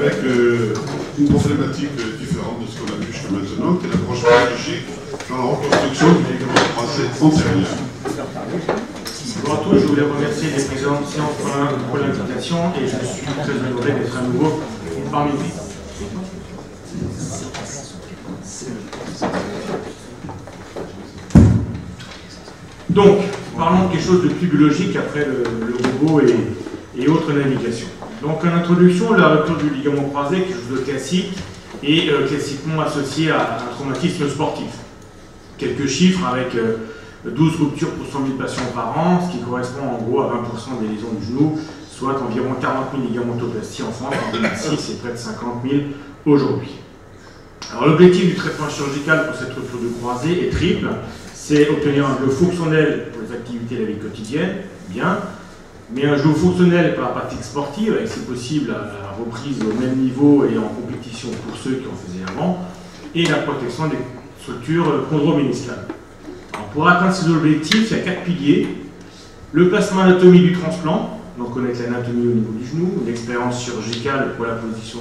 avec euh, une problématique différente de ce qu'on a vu jusqu'à maintenant, qui est l'approche pédagogique dans la reconstruction du ligament antérieur. Bonjour à tous, je voulais remercier les présidents de séance pour l'invitation et je suis très honoré d'être à nouveau parmi vous. Donc, parlons de quelque chose de plus biologique après le, robot et, autres navigations. Donc, en introduction, la rupture du ligament croisé, quelque chose de classique, et euh, classiquement associé à un traumatisme sportif. Quelques chiffres avec 12 euh, ruptures pour 100 000 patients par an, ce qui correspond en gros à 20% des lésions du genou, soit environ 40 000 ligamentoplasties en France en 2006 et près de 50 000 aujourd'hui. Alors l'objectif du traitement chirurgical pour cette rupture de croisée est triple c'est obtenir un jeu fonctionnel pour les activités de la vie quotidienne, bien, mais un jeu fonctionnel pour la pratique sportive, avec si possible la, reprise au même niveau et en compétition pour ceux qui en faisaient avant, et la protection des structures chondroméniscales. pour atteindre ces objectifs, il y a quatre piliers. Le placement anatomie du transplant, donc connaître l'anatomie au niveau du genou, l'expérience chirurgicale pour la position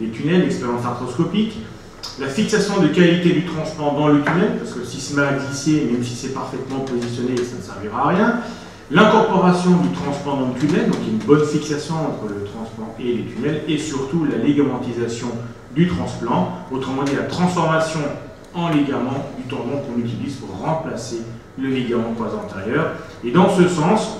des, tunnels, l'expérience arthroscopique, la fixation de qualité du transplant dans le tunnel, parce que si met à glisser, même si c'est parfaitement positionné, ça ne servira à rien. L'incorporation du transplant dans le tunnel, donc une bonne fixation entre le transplant et les tunnels, et surtout la ligamentisation du transplant, autrement dit la transformation en ligament du tendon qu'on utilise pour remplacer le ligament croisé antérieur. Et dans ce sens,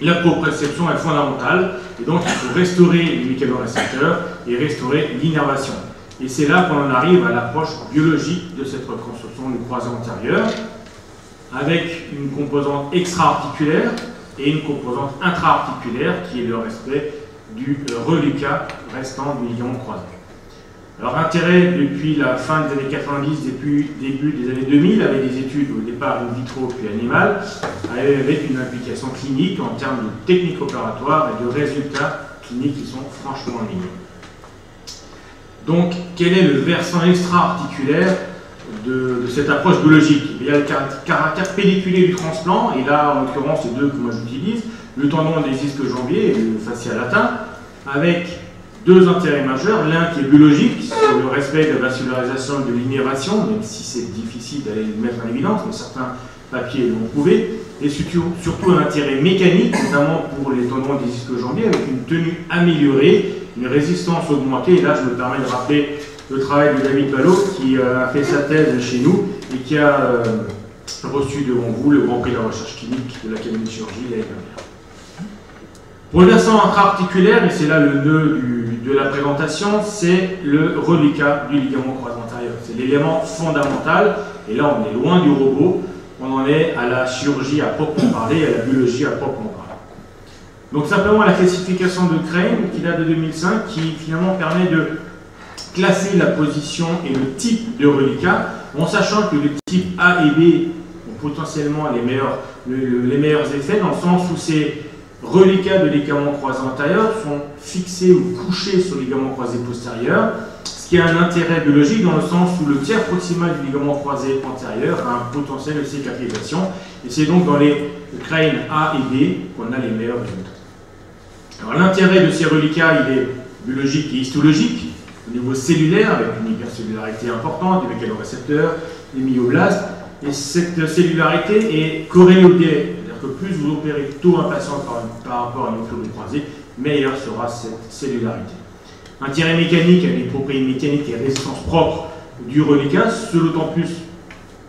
la proprioception est fondamentale, et donc il faut restaurer les mécanorécepteurs et restaurer l'innervation. Et c'est là qu'on en arrive à l'approche biologique de cette reconstruction du croisé antérieur, avec une composante extra-articulaire et une composante intra-articulaire qui est le respect du reliquat restant du ligament croisé. Alors intérêt depuis la fin des années 90, depuis début des années 2000, avec des études au départ in vitro puis animales, avec une implication clinique en termes de techniques opératoires et de résultats cliniques qui sont franchement ligne. Donc, quel est le versant extra-articulaire de, cette approche biologique Il y a le caractère pelliculé du transplant, et là, en l'occurrence, c'est deux que moi j'utilise, le tendon des isques jambiers et le fascia latin, avec deux intérêts majeurs. L'un qui est biologique, sur le respect de la vascularisation et de l'innervation, même si c'est difficile d'aller le mettre en évidence, mais certains papiers l'ont prouvé, et surtout, surtout un intérêt mécanique, notamment pour les tendons des isques jambiers, avec une tenue améliorée une résistance augmentée. Et là, je me permets de rappeler le travail de David Ballot, qui euh, a fait sa thèse chez nous et qui a euh, reçu devant vous le Grand Prix de la recherche clinique de l'Académie de chirurgie l'année dernière. Pour le versant intra-articulaire, et c'est là le nœud de la présentation, c'est le reliquat du ligament croisé antérieur. C'est l'élément fondamental, et là on est loin du robot, on en est à la chirurgie à proprement parler, à la biologie à proprement parler. Donc simplement la classification de Crane qui date de 2005 qui finalement permet de classer la position et le type de reliquat en sachant que le type A et B ont potentiellement les meilleurs, les meilleurs effets dans le sens où ces reliquats de ligament croisé antérieur sont fixés ou couchés sur le ligament croisé postérieur, ce qui a un intérêt biologique dans le sens où le tiers proximal du ligament croisé antérieur a un potentiel de cicatrisation et c'est donc dans les crânes A et B qu'on a les meilleurs résultats. Alors l'intérêt de ces reliquats, il est biologique et histologique, au niveau cellulaire, avec une hypercellularité importante, des mécanorécepteurs, des myoblastes, et cette cellularité est corrélée au. C'est-à-dire que plus vous opérez tôt un patient par, rapport à une chlorine croisée, meilleure sera cette cellularité. Intérêt mécanique, avec des propriétés mécaniques et résistance propre du reliquat, ce d'autant plus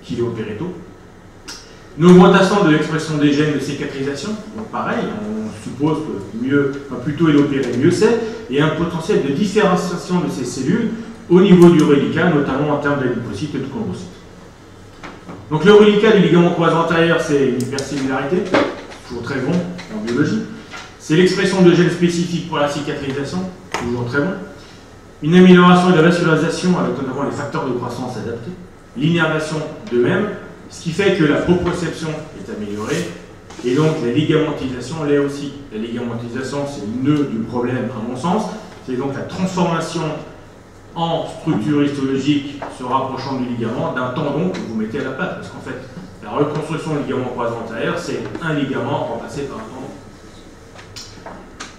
qu'il est opéré tôt. Une augmentation de l'expression des gènes de cicatrisation, donc pareil, on suppose que mieux, plutôt il opéré, mieux c'est, et un potentiel de différenciation de ces cellules au niveau du reliquat, notamment en termes de et de chondrocytes. Donc le reliquat du ligament croisé antérieur, c'est une hypercellularité, toujours très bon en biologie. C'est l'expression de gènes spécifiques pour la cicatrisation, toujours très bon. Une amélioration de la vascularisation avec notamment les facteurs de croissance adaptés. L'innervation de même, ce qui fait que la proprioception est améliorée, et donc la ligamentisation l'est aussi. La ligamentisation, c'est le nœud du problème, à mon sens. C'est donc la transformation en structure histologique se rapprochant du ligament d'un tendon que vous mettez à la place. Parce qu'en fait, la reconstruction du ligament croisé antérieur, c'est un ligament remplacé par un tendon.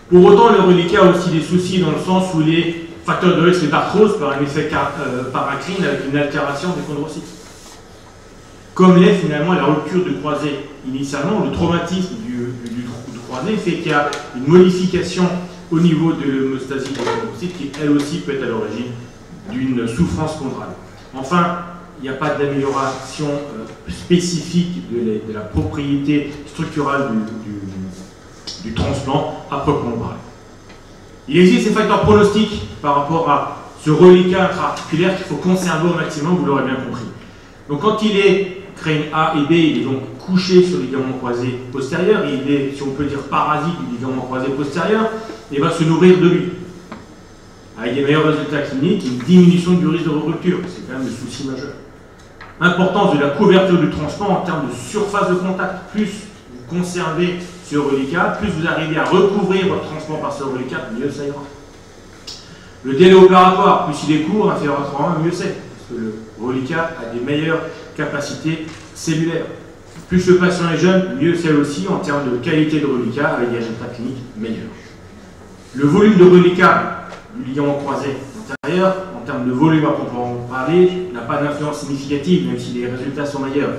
Pour autant, le reliquat a aussi des soucis dans le sens où les facteurs de risque d'arthrose par un effet euh, paracrine avec une altération des chondrocytes. Comme l'est finalement la rupture du croisé. Initialement, le traumatisme du, croisé fait qu'il y a une modification au niveau de l'homostasie chondrocytes qui, elle aussi, peut être à l'origine d'une souffrance chondrale. Enfin, il n'y a pas d'amélioration euh, spécifique de, la propriété structurale du, du, transplant à proprement parler. Il existe des facteurs pronostiques par rapport à ce reliquat intra-articulaire qu'il faut conserver au maximum, vous l'aurez bien compris. Donc quand il est crâne A et B, il est donc couché sur le ligament croisé postérieur, il est, si on peut dire, parasite du ligament croisé postérieur, et va se nourrir de lui avec des meilleurs résultats cliniques, une diminution du risque de rupture. C'est quand même le souci majeur. Importance de la couverture du transport en termes de surface de contact. Plus vous conservez ce reliquat, plus vous arrivez à recouvrir votre transport par ce reliquat, mieux ça ira. Le délai opératoire, plus il est court, inférieur à 3 mois, mieux c'est. Parce que le reliquat a des meilleures capacités cellulaires. Plus le patient est jeune, mieux c'est aussi en termes de qualité de reliquat avec des résultats cliniques meilleurs. Le volume de reliquat du ligament croisé antérieur, en termes de volume à proprement parler, n'a pas d'influence significative, même si les résultats sont meilleurs.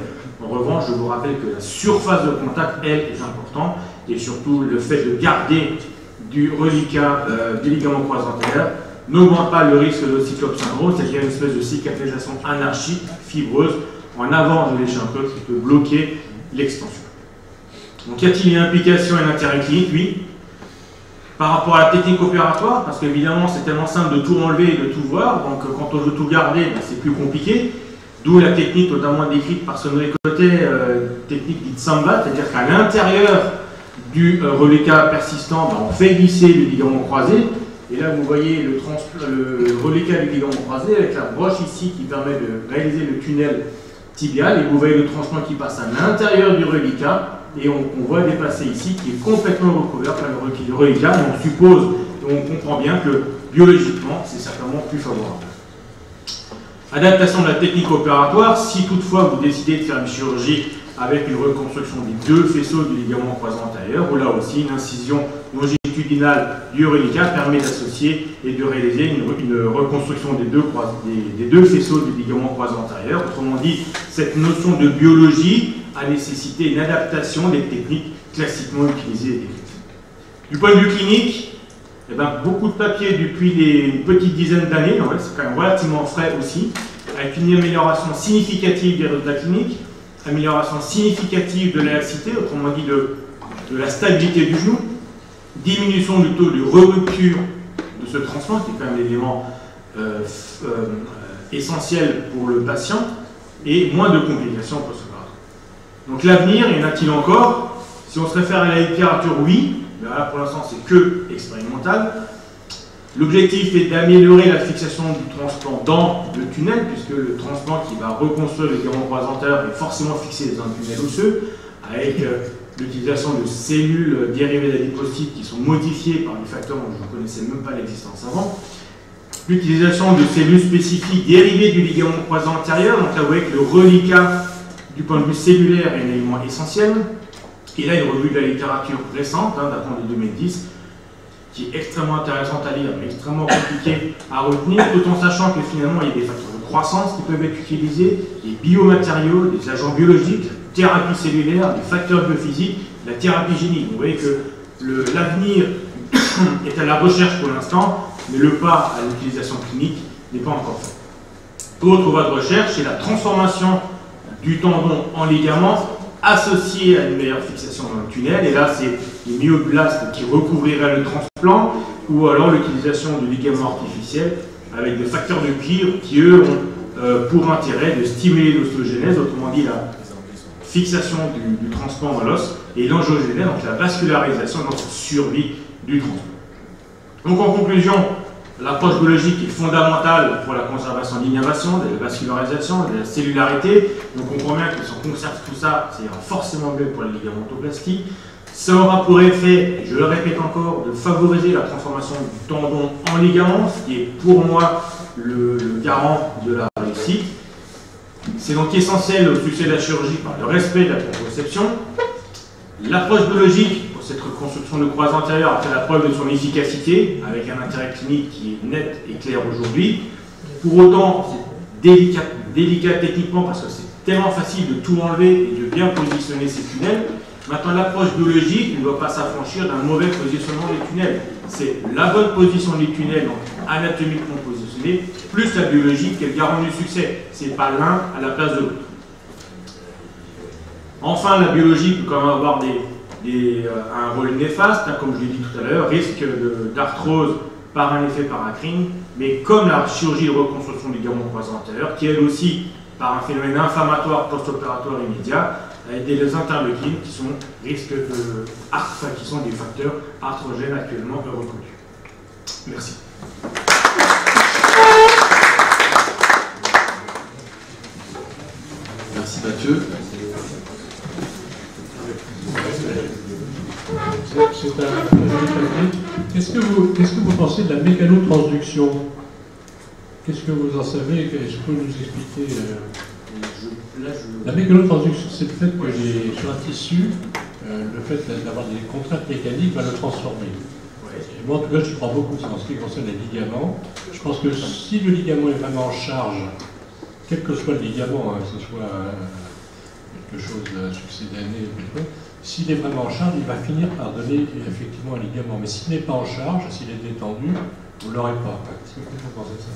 En revanche, je vous rappelle que la surface de contact, elle, est importante, et surtout le fait de garder du reliquat euh, du ligament croisé antérieur n'augmente pas le risque de cyclope c'est-à-dire une espèce de cicatrisation anarchique, fibreuse, en avant de l'échancre qui peut bloquer l'extension. Donc y a-t-il une implication et un intérêt clinique? Oui, par rapport à la technique opératoire, parce qu'évidemment c'est tellement simple de tout enlever et de tout voir, donc euh, quand on veut tout garder, ben, c'est plus compliqué. D'où la technique notamment décrite par Sonnery Côté, euh, technique dite Samba, c'est-à-dire qu'à l'intérieur du euh, reliquat persistant, ben, on fait glisser le ligament croisé, et là vous voyez le, le reliquat du ligament croisé avec la broche ici qui permet de réaliser le tunnel tibial, et vous voyez le transplant qui passe à l'intérieur du reliquat, et on, voit dépasser ici qui est complètement recouvert par le reliquat, on suppose, et on comprend bien que biologiquement, c'est certainement plus favorable. Adaptation de la technique opératoire, si toutefois vous décidez de faire une chirurgie avec une reconstruction des deux faisceaux du ligament croisé antérieur, ou là aussi une incision longitudinale du reliquat permet d'associer et de réaliser une, reconstruction des deux, des faisceaux du ligament croisé antérieur. Autrement dit, cette notion de biologie a nécessité une adaptation des techniques classiquement utilisées Du point de vue clinique, eh ben, beaucoup de papiers depuis les, une petite dizaine d'années, c'est quand même relativement frais aussi, avec une amélioration significative des résultats cliniques, amélioration significative de l'élasticité, autrement dit de, la stabilité du genou, diminution du taux de rupture de ce transplant, qui est quand même l'élément euh, euh, essentiel pour le patient, et moins de complications post donc l'avenir, y en a-t-il encore? Si on se réfère à la littérature, oui, mais là pour l'instant c'est que expérimental. L'objectif est d'améliorer la fixation du transplant dans le tunnel, puisque le transplant qui va reconstruire les ligament croisanteurs est forcément fixé dans un tunnel osseux, avec euh, l'utilisation de cellules dérivées d'adipocytes qui sont modifiées par des facteurs dont je ne connaissais même pas l'existence avant. L'utilisation de cellules spécifiques dérivées du ligament croisant antérieur, donc là vous voyez que le reliquat du point de vue cellulaire est un élément essentiel. Il a une revue de la littérature récente, hein, datant de 2010, qui est extrêmement intéressante à lire, mais extrêmement compliquée à retenir, tout en sachant que finalement il y a des facteurs de croissance qui peuvent être utilisés, des biomatériaux, des agents biologiques, thérapie cellulaire, des facteurs biophysiques, la thérapie génique. Vous voyez que l'avenir est à la recherche pour l'instant, mais le pas à l'utilisation clinique n'est pas encore fait. Autre voie de recherche, c'est la transformation du tendon en ligament associé à une meilleure fixation dans le tunnel. Et là, c'est les myoblastes qui recouvriraient le transplant ou alors l'utilisation de ligaments artificiels avec des facteurs de cuivre qui, eux, ont euh, pour intérêt de stimuler l'ostogénèse, autrement dit la fixation du, transplant dans l'os, et l'angiogénèse, donc la vascularisation, donc la survie du transplant. Donc en conclusion, L'approche biologique est fondamentale pour la conservation de l'innervation, de la vascularisation, de la cellularité. On comprend bien que si on conserve tout ça, ira forcément mieux pour la ligamentoplastie. Ça aura pour effet, je le répète encore, de favoriser la transformation du tendon en ligament, ce qui est pour moi le, garant de la réussite. C'est donc essentiel au succès de la chirurgie par le respect de la conception. L'approche biologique, pour cette reconstruction de croix antérieure a fait la preuve de son efficacité, avec un intérêt clinique qui est net et clair aujourd'hui. Pour autant, c'est délicat, délicat techniquement parce que c'est tellement facile de tout enlever et de bien positionner ces tunnels. Maintenant, l'approche biologique ne doit pas s'affranchir d'un mauvais positionnement des tunnels. C'est la bonne position des tunnels, donc anatomiquement positionnés, plus la biologique qui est le garant du succès. C'est pas l'un à la place de l'autre. Enfin, la biologie peut quand même avoir euh, un rôle néfaste, hein, comme je l'ai dit tout à l'heure, risque d'arthrose par un effet paracrine, mais comme la chirurgie de reconstruction du ligament croisé antérieur, qui elle aussi, par un phénomène inflammatoire post-opératoire immédiat, les interleukines qui sont risques de enfin, qui sont des facteurs arthrogènes actuellement reconnus. Merci. Merci Mathieu. Qu'est-ce que, vous, qu'est-ce que vous pensez de la mécanotransduction? Qu'est-ce que vous en savez? Est-ce que vous nous expliquer euh, La mécanotransduction, c'est le fait que les, sur un tissu, euh, le fait d'avoir des contraintes mécaniques va le transformer. moi, en tout cas, je crois beaucoup en ce qui concerne les ligaments. Je pense que si le ligament est vraiment en charge, quel que soit le ligament, hein, que ce soit euh, quelque chose de succédané, s'il est vraiment en charge, il va finir par donner effectivement un ligament. Mais s'il n'est pas en charge, s'il est détendu, vous ne l'aurez pas.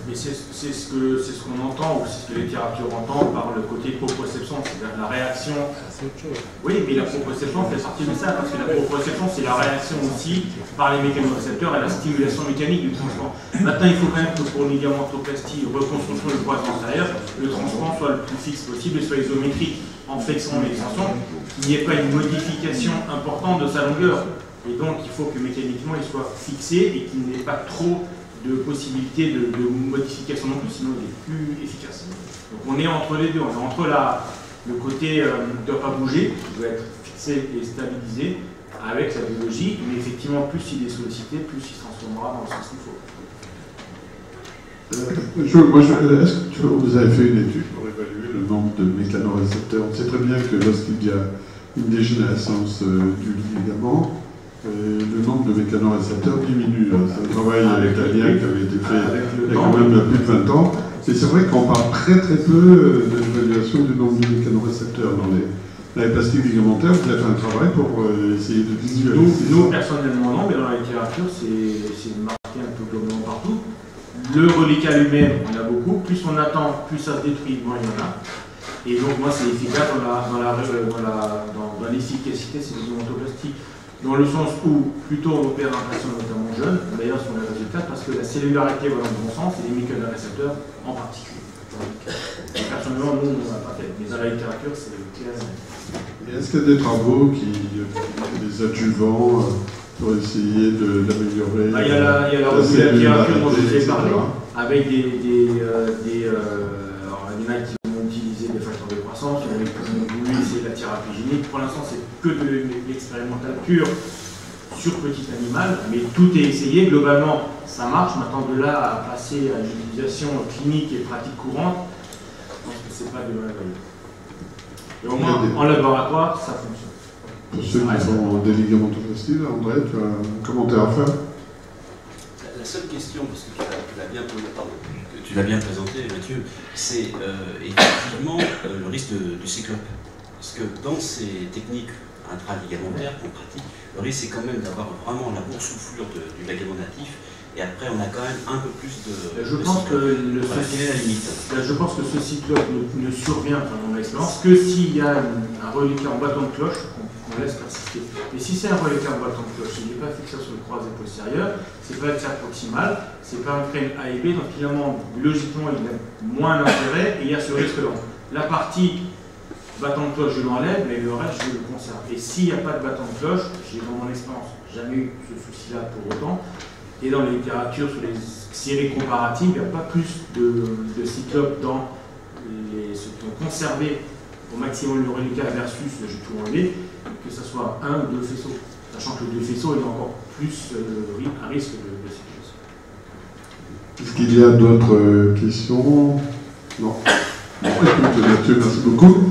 Mais c'est ce qu'on ce qu'on entend, ou c'est ce que les littératures entendent par le côté proprioception, c'est-à-dire la réaction. Ah. Oui, mais la proprioception fait sortir de ça, parce que la proprioception, c'est la réaction aussi par les mécanorécepteurs à la stimulation mécanique du transport. Maintenant, il faut quand même que pour une ligamentoplastie, reconstruction du croisement antérieur, le transport soit le plus fixe possible et soit isométrique en flexion et extension, qu'il n'y ait pas une modification importante de sa longueur. Et donc, il faut que mécaniquement, il soit fixé et qu'il n'ait pas trop de possibilités de, modification non plus, sinon il est plus efficace. Donc, on est entre les deux. On est entre le côté euh, ne doit pas bouger, qui doit être fixé et stabilisé avec la biologie, mais effectivement, plus il est sollicité, plus il se transformera dans le sens qu'il faut. Euh, est-ce que vous avez fait une étude pour évaluer le nombre de mécanorécepteurs? On sait très bien que lorsqu'il y a une dégénérescence euh, du ligament, euh, le nombre de mécanorécepteurs diminue. C'est un travail italien qui avait été fait il y a quand même plus de 20 ans. Et c'est vrai qu'on parle très très peu de l'évaluation du nombre de mécanorécepteurs dans les, dans les plastiques ligamentaires. Vous avez fait un travail pour essayer de visualiser Nous, nous personnellement non, mais dans la littérature, c'est marqué un peu globalement partout. Le reliquat lui-même, on a beaucoup. Plus on attend, plus ça se détruit, moins il y en a. Et donc, moi, c'est efficace dans l'efficacité, c'est les Dans le sens où, plutôt on opère un patient notamment jeune, d'ailleurs, sur les résultats, parce que la cellularité va dans le bon sens et les récepteurs en particulier. personnellement, nous, on n'a pas fait. Mais dans la littérature, c'est clair. Est-ce qu'il y a des travaux qui, des adjuvants euh, pour essayer d'améliorer. Bah, il y a la, il y a la revue de la littérature dont je vous ai parlé, avec des. des, euh, des euh, alors, il y en a qui vont utiliser des facteurs de croissance, il y en a qui vont voulu essayer de la thérapie génique. Pour l'instant, c'est que de l'expérimental pur sur petit animal, mais tout est essayé. Globalement, ça marche. Maintenant, de là à passer à l'utilisation clinique et pratique courante, je pense que c'est pas de la Et au moins, en laboratoire, ça fonctionne. Pour ceux qui sont des ligamentoplasties, André, tu as un commentaire à faire? La, seule question, parce que tu l'as bien, tu l'as bien présenté, Mathieu, c'est euh, effectivement euh, le risque du cyclope. Parce que dans ces techniques intraligamentaires qu'on pratique, le risque c'est quand même d'avoir vraiment la boursouflure du ligament natif et après, on a quand même un peu plus de. Je, pense, que le je pense que ce cyclope ne, survient, dans mon expérience, que s'il y a un reliquat en bâton de cloche qu'on laisse persister. Et si c'est un reliquat en bâton de cloche, il n'est pas fixé sur le croisé postérieur, c'est pas l'axe proximal, c'est pas un crâne A et B, donc finalement, logiquement, il a moins d'intérêt et il y a ce risque-là. La partie bâton de cloche, je l'enlève, mais le reste, je le conserve. Et s'il n'y a pas de bâton de cloche, j'ai dans mon expérience jamais eu ce souci-là pour autant, et dans les littératures sur les séries comparatives, il n'y a pas plus de, cyclopes dans ceux qui ont conservé au maximum le reliquat versus le tout enlevé, que ce soit un ou deux faisceaux. Sachant que deux faisceaux, a encore plus euh, un risque de, de Est-ce qu'il y a d'autres questions? Non. Bon, écoute, merci beaucoup.